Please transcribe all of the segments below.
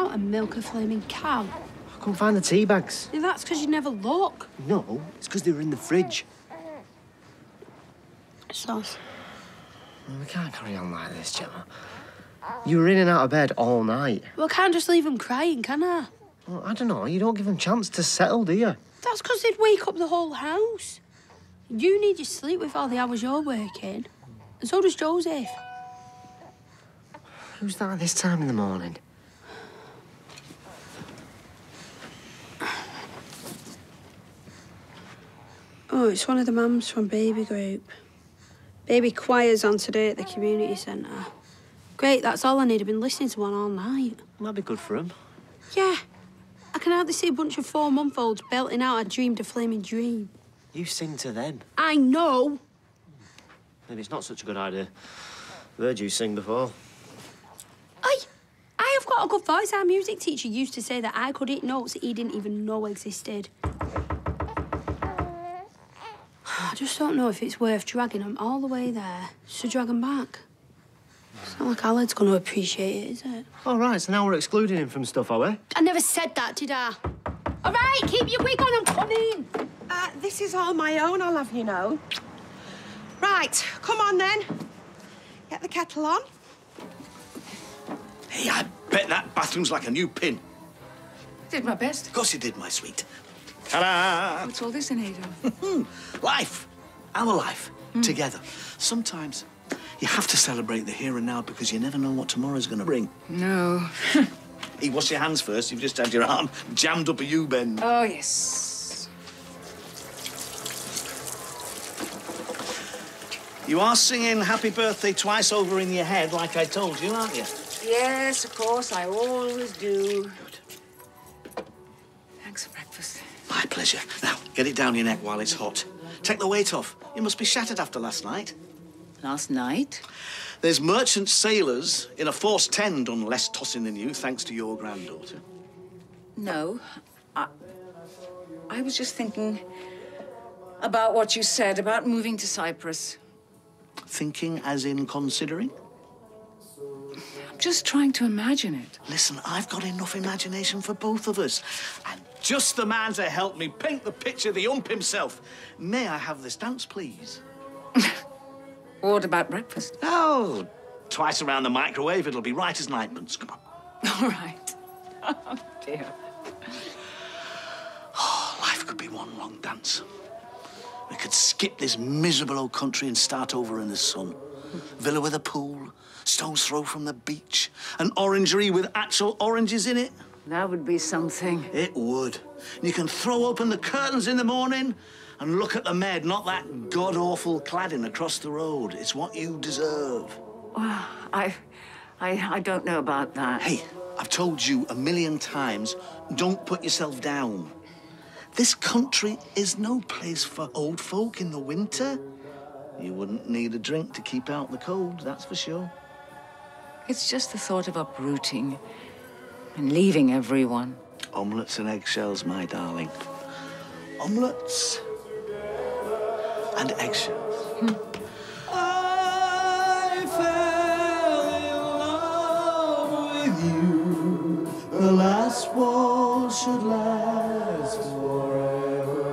out and milk a flaming cow? I couldn't find the tea bags. Yeah, that's because you never look. No, it's because they were in the fridge. Sauce. Well, we can't carry on like this, Gemma. You were in and out of bed all night. Well, I can't just leave them crying, can I? Well, I don't know. You don't give them chance to settle, do you? That's because they'd wake up the whole house. You need your sleep with all the hours you're working. And so does Joseph. Who's that at this time in the morning? Oh, it's one of the mums from Baby Group. Baby choir's on today at the community centre. Great, that's all I need. I've been listening to one all night. That'd be good for him. Yeah. I can hardly see a bunch of four-month-olds belting out I dreamed a flaming dream. You sing to them. I know. Maybe it's not such a good idea. I've heard you sing before. I, I have got a good voice. Our music teacher used to say that I could hit notes that he didn't even know existed. Just don't know if it's worth dragging him all the way there just to drag him back. It's not like Aled's going to appreciate it, is it? All right, so now we're excluding him from stuff, are we? I never said that, did I? All right, keep your wig on, I'm coming. Uh, this is all my own, I'll have you know. Right, come on then. Get the kettle on. Hey, I bet that bathroom's like a new pin. Did my best. Of course you did, my sweet. Ta-da! What's all this in aid of? Life. Our life. Mm. Together. Sometimes you have to celebrate the here and now because you never know what tomorrow's going to bring. No. Hey, wash your hands first. You've just had your arm jammed up a U-bend. Oh, yes. You are singing Happy Birthday twice over in your head like I told you, aren't you? Yes, of course, I always do. Good. Thanks for breakfast. My pleasure. Now, get it down your neck while it's hot. Take the weight off. You must be shattered after last night. Last night? There's merchant sailors in a force 10 done less tossing than you, thanks to your granddaughter. No. I, I was just thinking about what you said about moving to Cyprus. Thinking as in considering? I'm just trying to imagine it. Listen, I've got enough imagination for both of us. And just the man to help me paint the picture, the ump himself. May I have this dance, please? What about breakfast? Oh, twice around the microwave, it'll be right as ninepence. Come on. All right. Oh, dear. Oh, life could be one long dance. We could skip this miserable old country and start over in the sun. Villa with a pool, stone's throw from the beach, an orangery with actual oranges in it. That would be something. It would. And you can throw open the curtains in the morning and look at the med, not that god-awful cladding across the road. It's what you deserve. Well, I, I, I don't know about that. Hey, I've told you a million times, don't put yourself down. This country is no place for old folk in the winter. You wouldn't need a drink to keep out the cold, that's for sure. It's just the thought of uprooting and leaving everyone. Omelettes and eggshells, my darling. Omelettes and eggshells. I fell in love with you. The last war should last forever.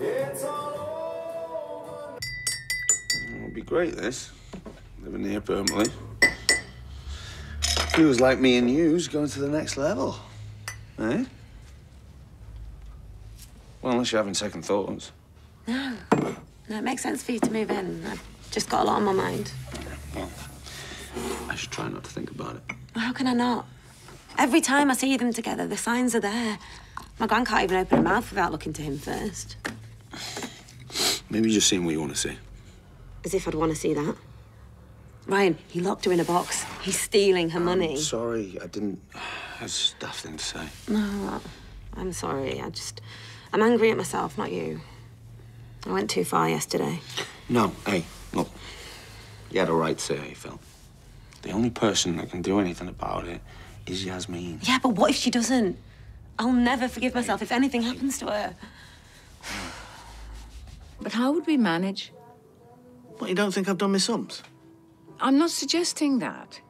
It's all It'll be great, this. Living here permanently. Feels like me and you's going to the next level. Eh? Well, unless you're having second thoughts. No. No, it makes sense for you to move in. I've just got a lot on my mind. Well, I should try not to think about it. How can I not? Every time I see them together, the signs are there. My gran can't even open her mouth without looking to him first. Maybe you're just seeing what you want to see. As if I'd want to see that. Ryan, he locked her in a box. He's stealing her money. Sorry, I didn't. That's a daft thing to say. No, I'm sorry. I just. I'm angry at myself, not you. I went too far yesterday. No, hey, look. You had a right to say how you felt. The only person that can do anything about it is Yasmeen. Yeah, but what if she doesn't? I'll never forgive myself if anything happens to her. But how would we manage? What, you don't think I've done my sums? I'm not suggesting that.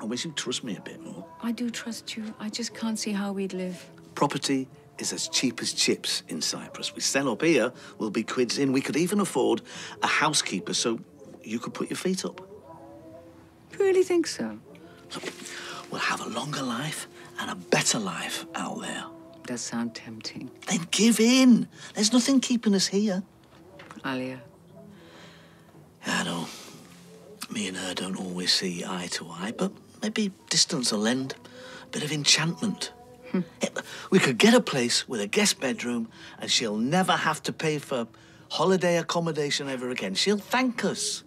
I wish you'd trust me a bit more. I do trust you. I just can't see how we'd live. Property is as cheap as chips in Cyprus. We sell up here, we'll be quids in. We could even afford a housekeeper so you could put your feet up. You really think so? We'll have a longer life and a better life out there. Does sound tempting. Then give in. There's nothing keeping us here. Alya. I know. Me and her don't always see eye to eye, but maybe distance will lend a bit of enchantment. Eh, We could get a place with a guest bedroom, and she'll never have to pay for holiday accommodation ever again. She'll thank us.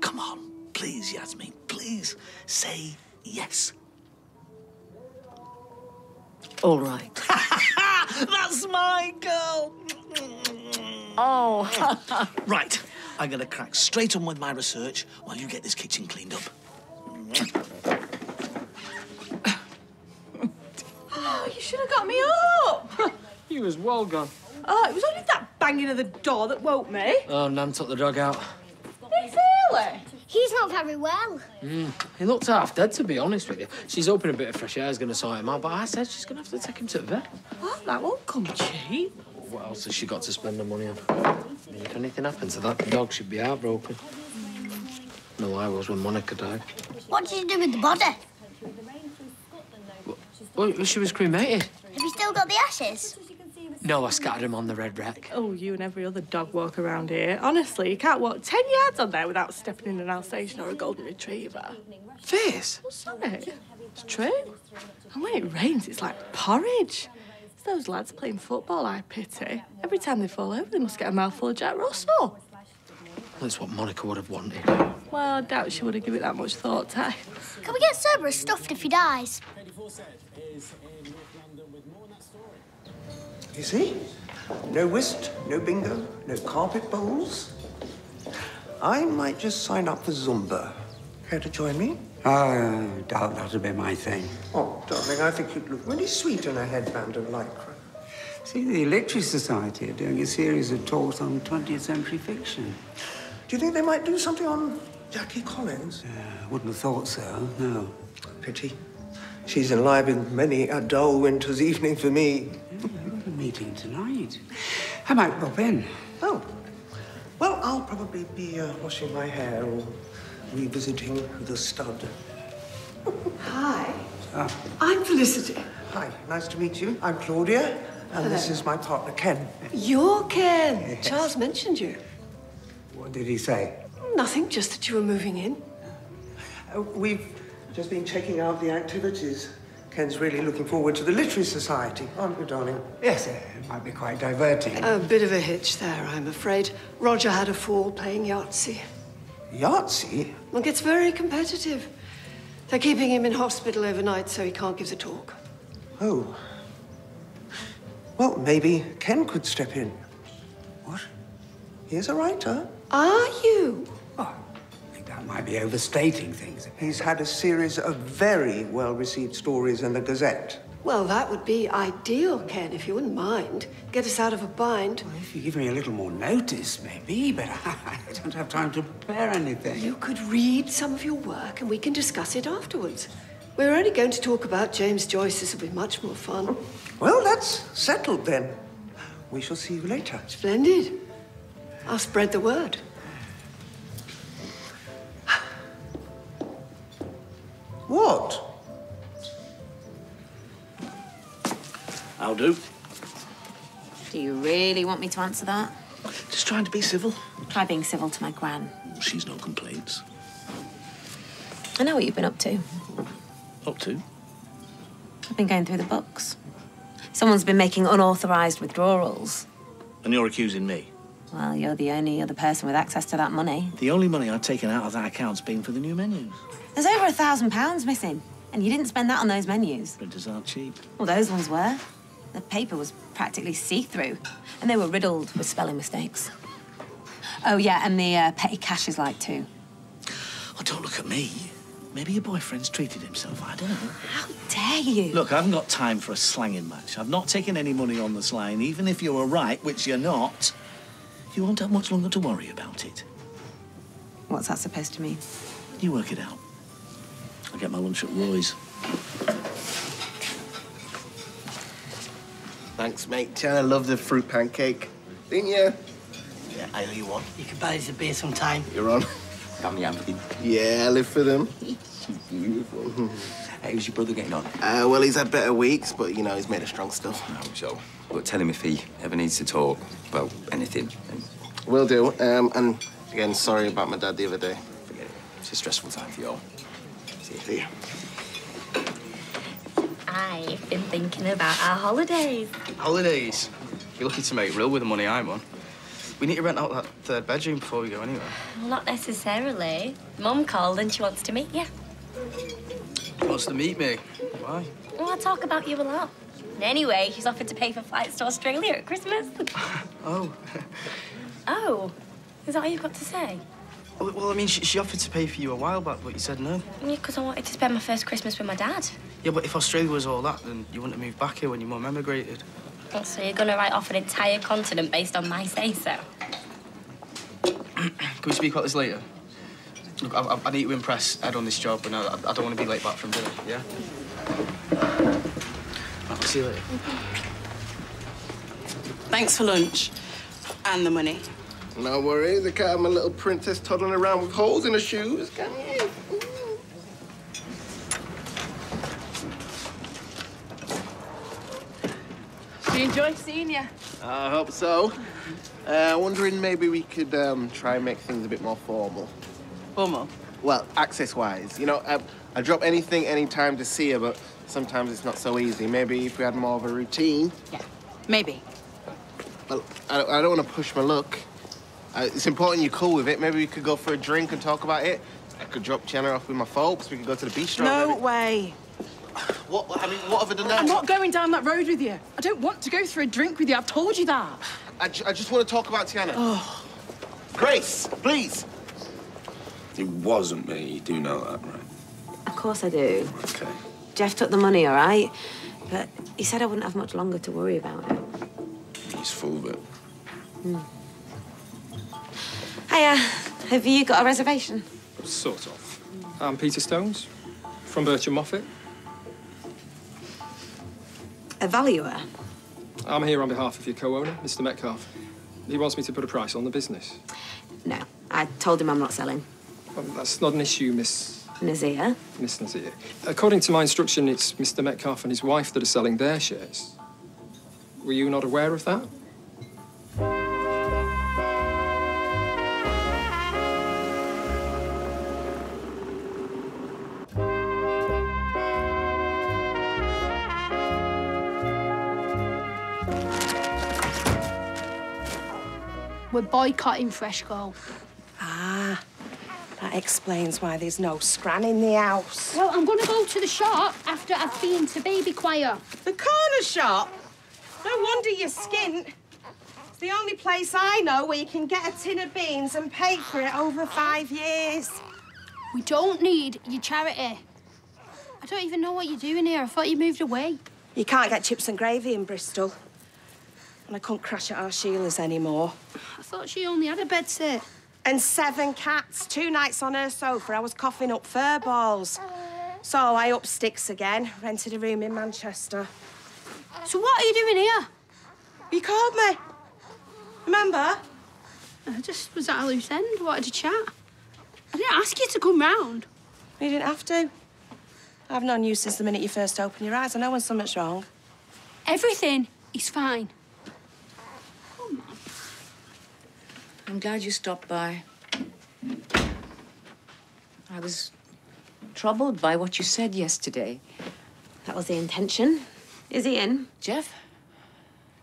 Come on, please, Yasmeen, please say yes. All right. That's my girl. Oh. Right, I'm gonna crack straight on with my research while you get this kitchen cleaned up. Oh, you should have got me up. You was well gone. Oh, it was only that banging of the door that woke me. Oh, Nan took the dog out. Really? He's not very well. Hmm. He looked half dead, to be honest with you. She's hoping a bit of fresh air is going to sort him out, but I said she's going to have to take him to the vet. Well, that won't come cheap. What else has she got to spend the money on? I mean, if anything happens to that dog, she'd be heartbroken. No, I was when Monica died. What did you do with the body? Have Well, she was cremated. Have you still got the ashes? No, I scattered him on the red wreck. Oh, you and every other dog walk around here. Honestly, you can't walk 10 yards on there without stepping in an Alsatian or a Golden Retriever. Fierce? Sorry. It's true. And when it rains, it's like porridge. It's those lads playing football I pity. Every time they fall over, they must get a mouthful of Jack Russell. That's what Monica would have wanted. Well, I doubt she would have given it that much thought, eh? Can we get Cerberus stuffed if he dies? You see? No whist, no bingo, no carpet bowls. I might just sign up for Zumba. Care to join me? I doubt that'll be my thing. Oh, darling, I think you'd look really sweet in a headband and lycra. See, the Electric Society are doing a series of talks on 20th century fiction. Do you think they might do something on Jackie Collins? I wouldn't have thought so, no. Pity. She's enlivened many a dull winter's evening for me. I've got a meeting tonight. I might pop in. Oh. Well, I'll probably be uh, washing my hair or revisiting the stud. Hi. Ah, I'm Felicity. Hi, nice to meet you. I'm Claudia, and this is my partner, Ken. You're Ken. Charles mentioned you. what did he say? Nothing, just that you were moving in. Uh, we've just been checking out the activities. Ken's really looking forward to the Literary Society, aren't you, darling? Yes, uh, it might be quite diverting. A bit of a hitch there, I'm afraid. Roger had a fall playing Yahtzee. Yahtzee? Well, it's very competitive. They're keeping him in hospital overnight so he can't give the talk. Oh. Well, maybe Ken could step in. What? He's a writer. Are you? Oh, I think that might be overstating things. He's had a series of very well-received stories in the Gazette. Well, that would be ideal, Ken, if you wouldn't mind. Get us out of a bind. Well, if you give me a little more notice, maybe, but I don't have time to prepare anything. You could read some of your work and we can discuss it afterwards. We're only going to talk about James Joyce. This will be much more fun. Well, that's settled then. We shall see you later. Splendid. I'll spread the word. Do. Do you really want me to answer that? Just trying to be civil. Try being civil to my gran. She's no complaints. I know what you've been up to. Up to? I've been going through the books. Someone's been making unauthorized withdrawals. And you're accusing me. Well, you're the only other person with access to that money. The only money I've taken out of that account's been for the new menus. There's over a thousand pounds missing, and you didn't spend that on those menus. Printers aren't cheap. Well, those ones were. The paper was practically see-through, and they were riddled with spelling mistakes. Oh yeah, and the uh, petty cash is like too. Oh, don't look at me. Maybe your boyfriend's treated himself. I don't know. How dare you? Look, I haven't got time for a slanging match. I've not taken any money on the line, even if you were right, which you're not, you won't have much longer to worry about it. What's that supposed to mean? You work it out. I'll get my lunch at Roy's. Thanks, mate. Tiana loved the fruit pancake. Didn't you? Yeah, I owe you one. You could buy us a beer sometime. You're on. Got me empty. Yeah, I live for them. She's Beautiful. How's your brother getting on? Uh, well, he's had better weeks, but, you know, he's made of strong stuff. I hope so. But tell him if he ever needs to talk about anything. And Will do. Um, and, again, sorry about my dad the other day. forget it. It's a stressful time for you all. See you. See ya. I've been thinking about our holidays. Holidays. You're lucky to make real with the money I'm on. We need to rent out that third bedroom before we go anywhere. Well, not necessarily. Mum called and she wants to meet you. She wants to meet me. Why? Well, I talk about you a lot. Anyway, she's offered to pay for flights to Australia at Christmas. Oh. oh, is that all you've got to say? Well, well, I mean, she, she offered to pay for you a while back, but you said no. Yeah, because I wanted to spend my first Christmas with my dad. Yeah, but if Australia was all that, then you wouldn't have moved back here when your mum emigrated. Oh, So you're going to write off an entire continent based on my say-so? Can we speak about this later? Look, I, I, I need to impress Ed on this job, and I, I don't want to be late back from dinner, yeah? I'll see you later. Thanks for lunch. And the money. No worries. I can't have my little princess toddling around with holes in her shoes, can you? She enjoyed seeing you. I hope so. Uh, wondering maybe we could um, try and make things a bit more formal. Formal? Well, access-wise. You know, I, I drop anything anytime to see her, but sometimes it's not so easy. Maybe if we had more of a routine. Yeah, maybe. Well, I, I don't want to push my luck. Uh, it's important you're cool with it. Maybe we could go for a drink and talk about it. I could drop Jenna off with my folks. We could go to the beach. No maybe. way. What? I mean, what have I done now? I'm not going down that road with you. I don't want to go through a drink with you. I've told you that. I, ju- I just want to talk about Tiana. Oh. Grace, please. It wasn't me. You do know that, right? Of course I do. Okay. Geoff took the money, all right? But he said I wouldn't have much longer to worry about it. He's full of it. Hmm. Hiya. Have you got a reservation? Sort of. I'm Peter Stones from Birch and Moffat. A valuer? I'm here on behalf of your co-owner, Mr. Metcalfe. He wants me to put a price on the business. No. I told him I'm not selling. Well, that's not an issue, Miss Nazir? Miss Nazir. According to my instruction, it's Mr. Metcalfe and his wife that are selling their shares. Were you not aware of that? We're boycotting Freshco. Ah, that explains why there's no scran in the house. Well, I'm going to go to the shop after I've been to baby choir. The corner shop? No wonder you're skint. It's the only place I know where you can get a tin of beans and pay for it over five years. We don't need your charity. I don't even know what you're doing here. I thought you moved away. You can't get chips and gravy in Bristol. And I couldn't crash at our Sheila's anymore. I thought she only had a bed sit. And seven cats, two nights on her sofa. I was coughing up fur balls. So I up sticks again, rented a room in Manchester. So what are you doing here? You called me. Remember? I just was at a loose end, wanted to chat. I didn't ask you to come round. You didn't have to. I've known you since the minute you first opened your eyes. I know when something's wrong. Everything is fine. I'm glad you stopped by. I was troubled by what you said yesterday. That was the intention. Is he in? Geoff?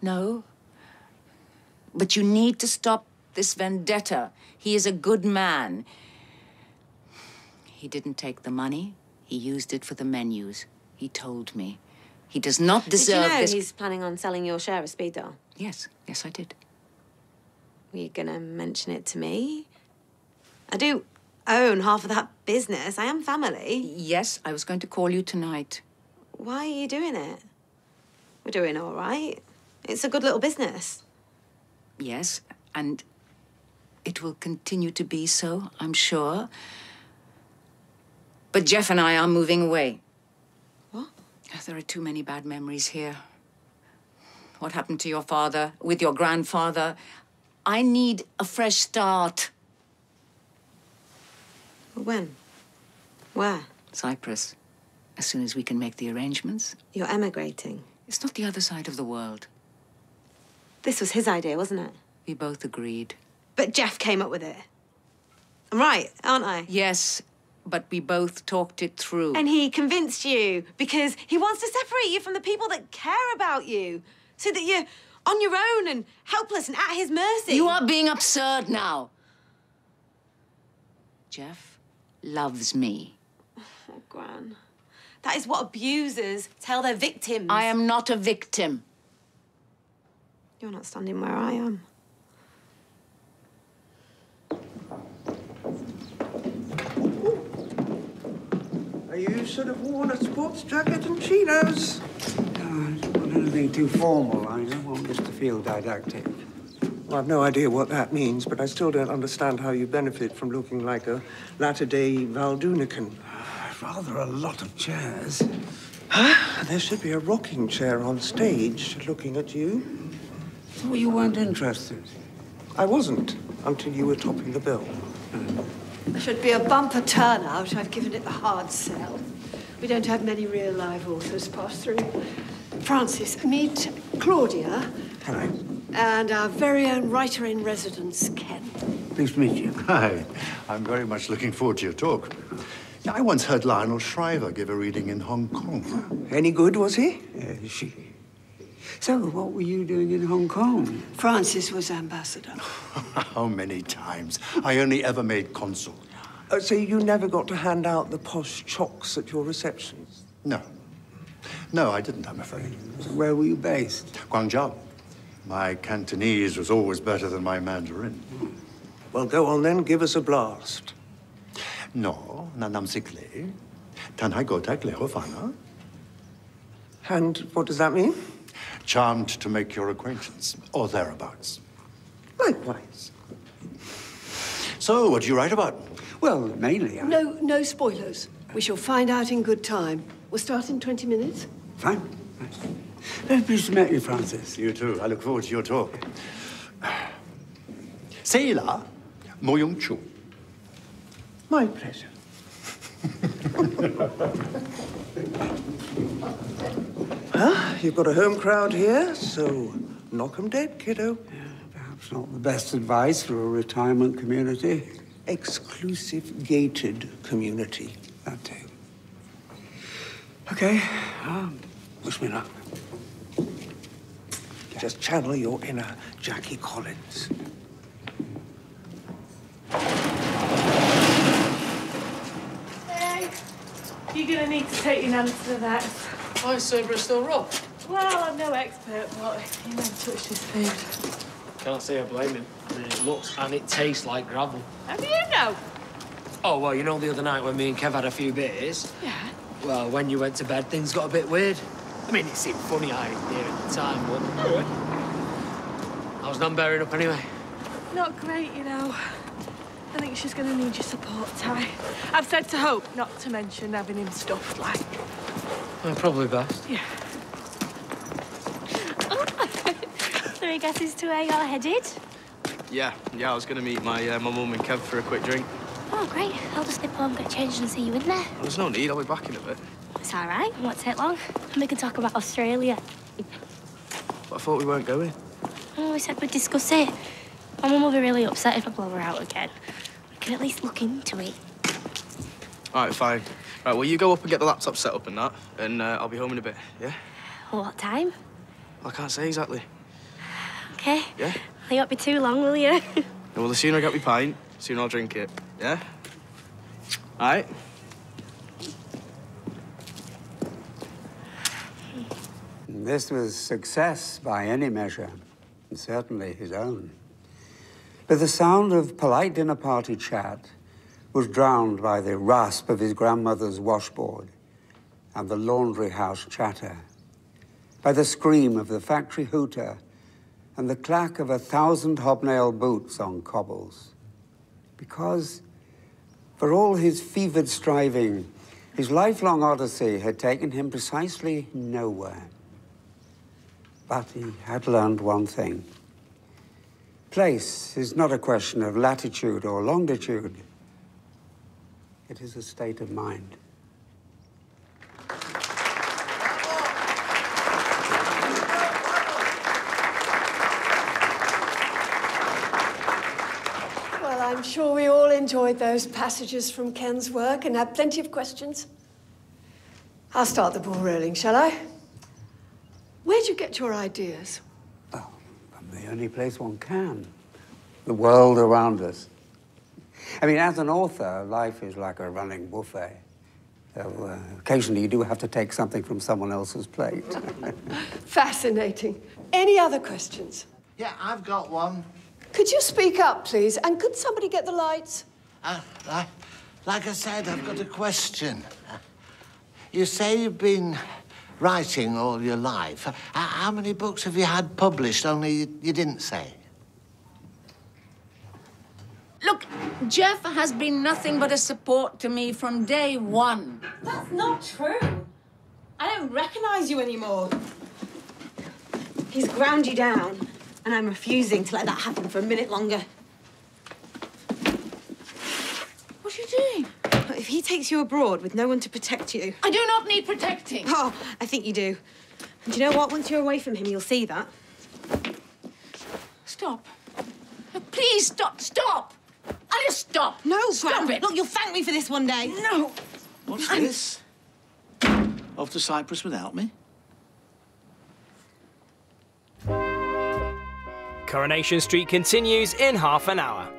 No. But you need to stop this vendetta. He is a good man. He didn't take the money. He used it for the menus. He told me. He does not deserve did you know this. he's planning on selling your share of Speed Daal? Yes, yes, I did. Were you gonna mention it to me? I do own half of that business. I am family. Yes, I was going to call you tonight. Why are you doing it? We're doing all right. It's a good little business. Yes, and it will continue to be so, I'm sure. But Geoff and I are moving away. What? There are too many bad memories here. What happened to your father, with your grandfather? I need a fresh start. When? Where? Cyprus. As soon as we can make the arrangements. You're emigrating. It's not the other side of the world. This was his idea, wasn't it? We both agreed. But Geoff came up with it. I'm right, aren't I? Yes, but we both talked it through. And he convinced you because he wants to separate you from the people that care about you so that you're on your own and helpless and at his mercy. You are being absurd now. Geoff loves me. Oh, Gran. That is what abusers tell their victims. I am not a victim. You're not standing where I am. Are you sort of worn a sports jacket and chinos? No, I don't want anything too formal. I don't want this to feel didactic. Well, I've no idea what that means, but I still don't understand how you benefit from looking like a latter-day Val Doonican. Rather a lot of chairs. There should be a rocking chair on stage looking at you. Thought you weren't interested. I wasn't until you were topping the bill. There should be a bumper turnout. I've given it the hard sell. We don't have many real live authors pass through. Francis, meet Claudia Hello. and our very own writer in residence, Ken. Pleased to meet you. Hi. I'm very much looking forward to your talk. I once heard Lionel Shriver give a reading in Hong Kong. Any good, was he? Uh, she. So, what were you doing in Hong Kong? Francis was ambassador. How many times? I only ever made consul. Uh, so you never got to hand out the posh chocks at your receptions? No. No, I didn't, I'm afraid. Where were you based? Guangzhou. My Cantonese was always better than my Mandarin. Well, go on then, give us a blast. No, nanam sikle. Tanhai gotak lehofana. And what does that mean? Charmed to make your acquaintance, or thereabouts. Likewise. So, what do you write about? Well, mainly, I... No, no spoilers. We shall find out in good time. We'll start in 20 minutes. Fine. Very pleased to meet you, Francis. You too. I look forward to your talk. Seila Moyong Chu. My pleasure. huh? You've got a home crowd here, so knock 'em dead, kiddo. Perhaps not the best advice for a retirement community. Exclusive gated community. That too. Okay. Um, wish me luck. Just channel your inner Jackie Collins. Hey, you're gonna need to take your nan to the vet. Why is Cerberus still rough? Well, I'm no expert, but he never touched his food. Can't say I blame him. I mean, it looks and it tastes like gravel. How do you know? Oh, well, you know the other night when me and Kev had a few beers? Yeah. Well, when you went to bed, things got a bit weird. I mean, it seemed funny I did at the time, but... I was none bearing up anyway. Not great, you know. I think she's gonna need your support, Ty. I've said to Hope not to mention having him stuffed, like. Well, probably best. Yeah. Three guesses to where you're headed. Yeah, yeah, I was going to meet my uh, my mum and Kev for a quick drink. Oh, great. I'll just nip home, get changed and see you in there. Well, there's no need, I'll be back in a bit. It's all right. It won't take long. And we can talk about Australia. But I thought we weren't going. Oh, we said we'd discuss it. My mum will be really upset if I blow her out again. We can at least look into it. All right, fine. Right, well, you go up and get the laptop set up and that, and uh, I'll be home in a bit, yeah? What time? I can't say exactly. Okay. Yeah? You won't be too long, will you? Well, the sooner I get my pint, the sooner I'll drink it, yeah? All right? This was success by any measure, and certainly his own. But the sound of polite dinner party chat was drowned by the rasp of his grandmother's washboard and the laundry house chatter, by the scream of the factory hooter and the clack of a thousand hobnail boots on cobbles. Because, for all his fevered striving, His lifelong odyssey had taken him precisely nowhere. But he had learned one thing. Place is not a question of latitude or longitude. It is a state of mind. Well, I'm sure we all enjoyed those passages from Ken's work and had plenty of questions. I'll start the ball rolling, shall I? Where'd you get your ideas? From the only place one can the world around us. I mean, as an author, life is like a running buffet. So, uh, occasionally, you do have to take something from someone else's plate. Fascinating. Any other questions? Yeah, I've got one. Could you speak up, please? And could somebody get the lights? Uh, like, like I said, I've got a question. You say you've been writing all your life. How many books have you had published, only you, you didn't say? Look, Geoff has been nothing but a support to me from day one. That's not true. I don't recognize you anymore. He's ground you down, and I'm refusing to let that happen for a minute longer. What are you doing? If he takes you abroad with no one to protect you. I do not need protecting. Oh, I think you do. And do you know what? Once you're away from him, you'll see that. Stop. Please stop. Stop. Alya, stop. No, Stop Gran. it. Look, you'll thank me for this one day. No. What's this? Off to Cyprus without me? Coronation Street continues in half an hour.